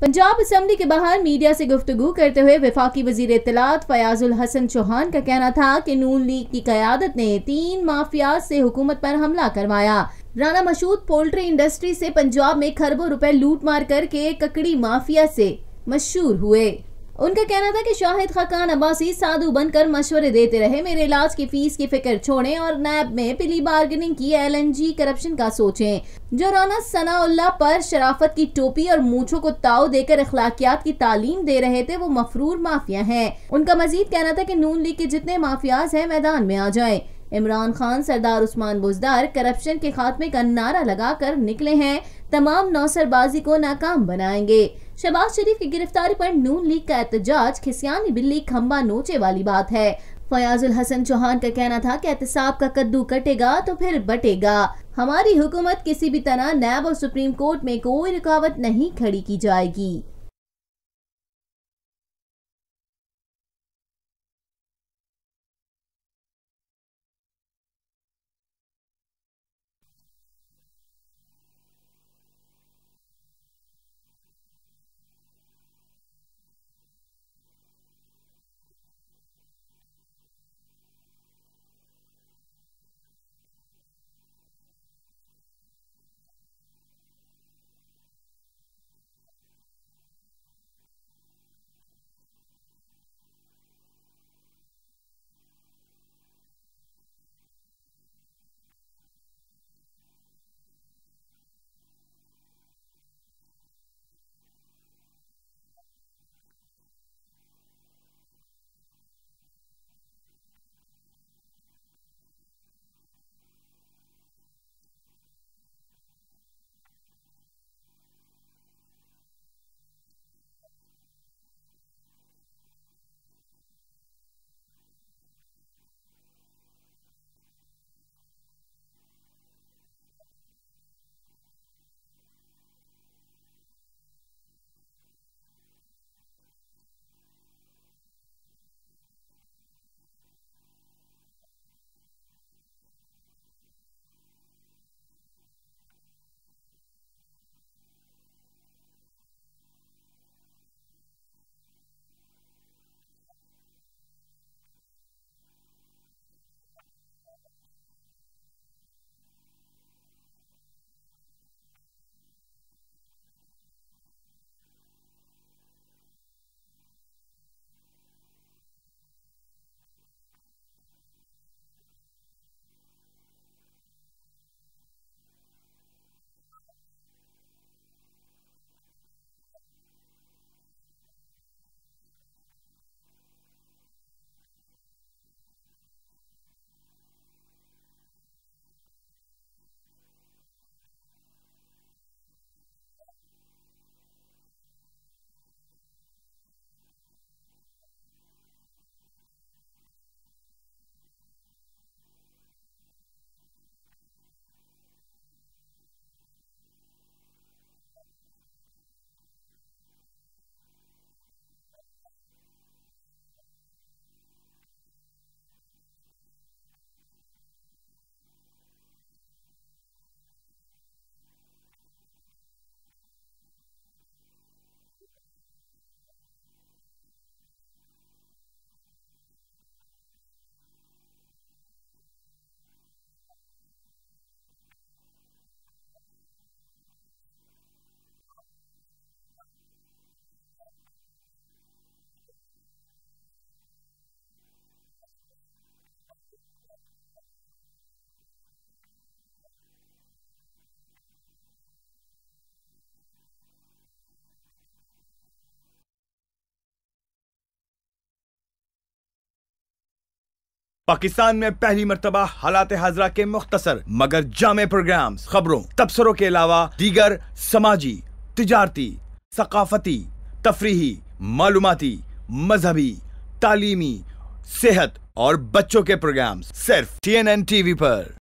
Punjab assembly کے باہر media سے گفتگو کرتے ہوئے وفاقی وزیر اطلاعات فیاض الحسن چوہان کا کہنا تھا کہ نون لیگ کی قیادت نے تین مافیاز سے حکومت پر حملہ کروایا۔ رانا مشہود پولٹری انڈسٹری سے پنجاب میں کھربوں روپے لوٹ مار کر کے ککڑی مافیا سے مشہور ہوئے۔ ان کا کہنا تھا کہ شاہد خاکان عباسی سادو بن کر مشورے دیتے رہے، میرے علاج کی فیس کی فکر چھوڑیں اور نیب میں پلی بارگننگ کی ایل این جی کرپشن کا سوچیں۔ جو رانا ثناء اللہ پر شرافت کی ٹوپی اور مونچھوں کو تاؤ دے کر اخلاقیات کی تعلیم دے رہے تھے، وہ مفرور مافیا ہیں۔ ان کا مزید کہنا تھا کہ نون لیگ کے جتنے مافیاز ہیں، میدان میں آ جائیں۔ عمران خان، سردار عثمان بزدار کرپشن کے خاتمے کا نعرہ لگا کر نکلے ہیں۔ تمام نوسر بازی کو ناکام بنائیں گے۔ شہباز شریف کی گرفتاری پر نون لیگ کا احتجاج کھسیانی بلی کھمبا نوچے والی بات ہے۔ فیاض الحسن چوہان کا کہنا تھا کہ احتساب کا کدو کٹے گا تو پھر بٹے گا۔ ہماری حکومت کسی بھی طرح نیب اور سپریم کورٹ میں کوئی رکاوٹ نہیں کھڑی کی جائے گی۔ پاکستان میں پہلی مرتبہ حالات حاضرہ کے مختصر مگر جامع پروگرامز، خبروں، تبصروں کے علاوہ دیگر سماجی، تجارتی، ثقافتی، تفریحی، معلوماتی، مذہبی، تعلیمی، صحت اور بچوں کے پروگرامز، صرف T N N T V پر۔